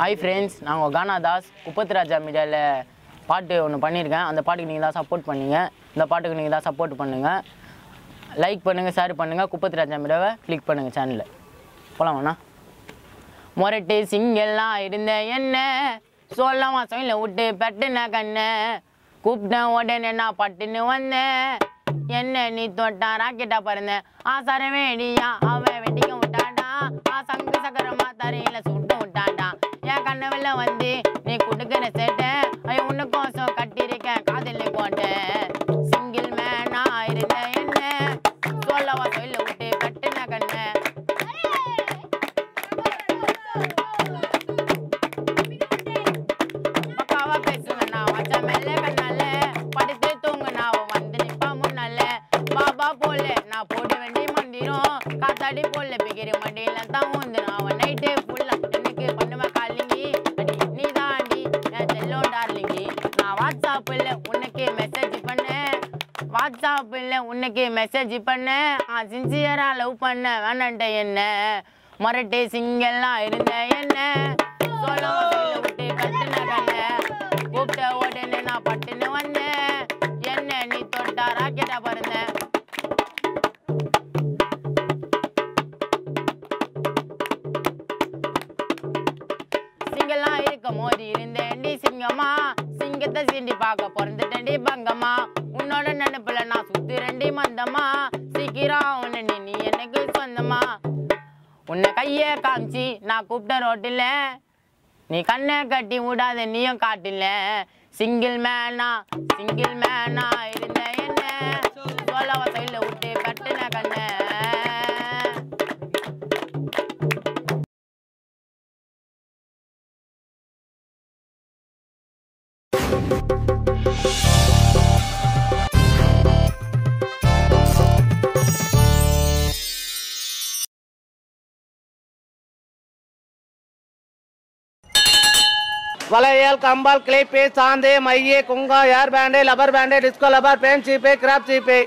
Hi friends நான் உங்கள் கானா தாஸ். குப்பத்து ராஜா மீடியாவில் பாட்டு ஒன்று பண்ணியிருக்கேன் அந்த பாட்டுக்கு நீங்கள் தான் சப்போர்ட் பண்ணீங்க. இந்த பாட்டுக்கு நீங்கள் தான் சப்போர்ட் பண்ணுங்கள் லைக் பண்ணுங்கள் ஷேர் பண்ணுங்கள் குப்பத்து ராஜா மீடியாவை கிளிக் பண்ணுங்கள் சேனலில் போகலாம் வேணா முரட்டு சிங்கெல்லாம் இருந்த என்ன? சொல்ல இல்லை விட்டு பெட்டுன கண்ணு. கூப்பிட்டேன் உடனே நான் பட்டுன்னு வந்தேன். என்ன நீ தொட்டா? ராக்கெட்டா பறந்த. ஆசார வேடியா அவன் வெட்டிக்க விட்டாடா ஆ சங்கு சக்கரமா தரையில சுட்டு விட்டாடா என் கண்ணவில் வந்து நீ குடுக்கிற சேட்டை ஐயோ உன்னை கோசம் கட்டியிருக்கேன் காதலி போட்டேன் சிங்கிள் மேனா இருந்தேன். போட்டு நான் போட வேண்டிய மந்திரம் காத்தாடி போல பிக்கிற மடியில தான் வந்து அவன் நைட்டு ஃபுல்லா எனக்கு பண்ணுமா காலிங்கி அடி நீ தாண்டி என் செல்லோ டார்லிங்கி நான் வாட்ஸ்அப்பில் உனக்கு மெசேஜ் பண்ணேன். வாட்ஸ்அப்பில் உனக்கு மெசேஜ் பண்ணேன். ஆ சின்சியராக லவ் பண்ண வேணான்ட்ட என்ன? மரட்டு சிங்கெல்லாம் இருந்த என்ன? சொல்ல விட்டு கட்டுன கண்ண கூப்பிட்ட உடனே நான் பட்டுன்னு வந்தேன். என்ன நீ தொட்டா ராக்கெட்டா பறந்த? மோதி இருந்தேன்டி சிங்கமா சிங்கத்தை சீண்டி பார்க்க பிறந்துட்டேன்டி பங்கம்மா. உன்னோட நினைப்புல நான் சுத்துறேன்டி மந்தமா சீக்கிரம் உன்னை நீ எனக்கு சொந்தமா உன்னை கையை காமிச்சு நான் கூப்பிட்ட ரோட்டில் நீ கண்ணை கட்டி விடாத நீயும் காட்டில. சிங்கிள் மேனா சிங்கிள் மேனா வளையல் கம்பால் கிளிப்பு சாந்து மைய குங்கா air band rubber band disco rubber band சீப்பு கிராப் சீப்பு.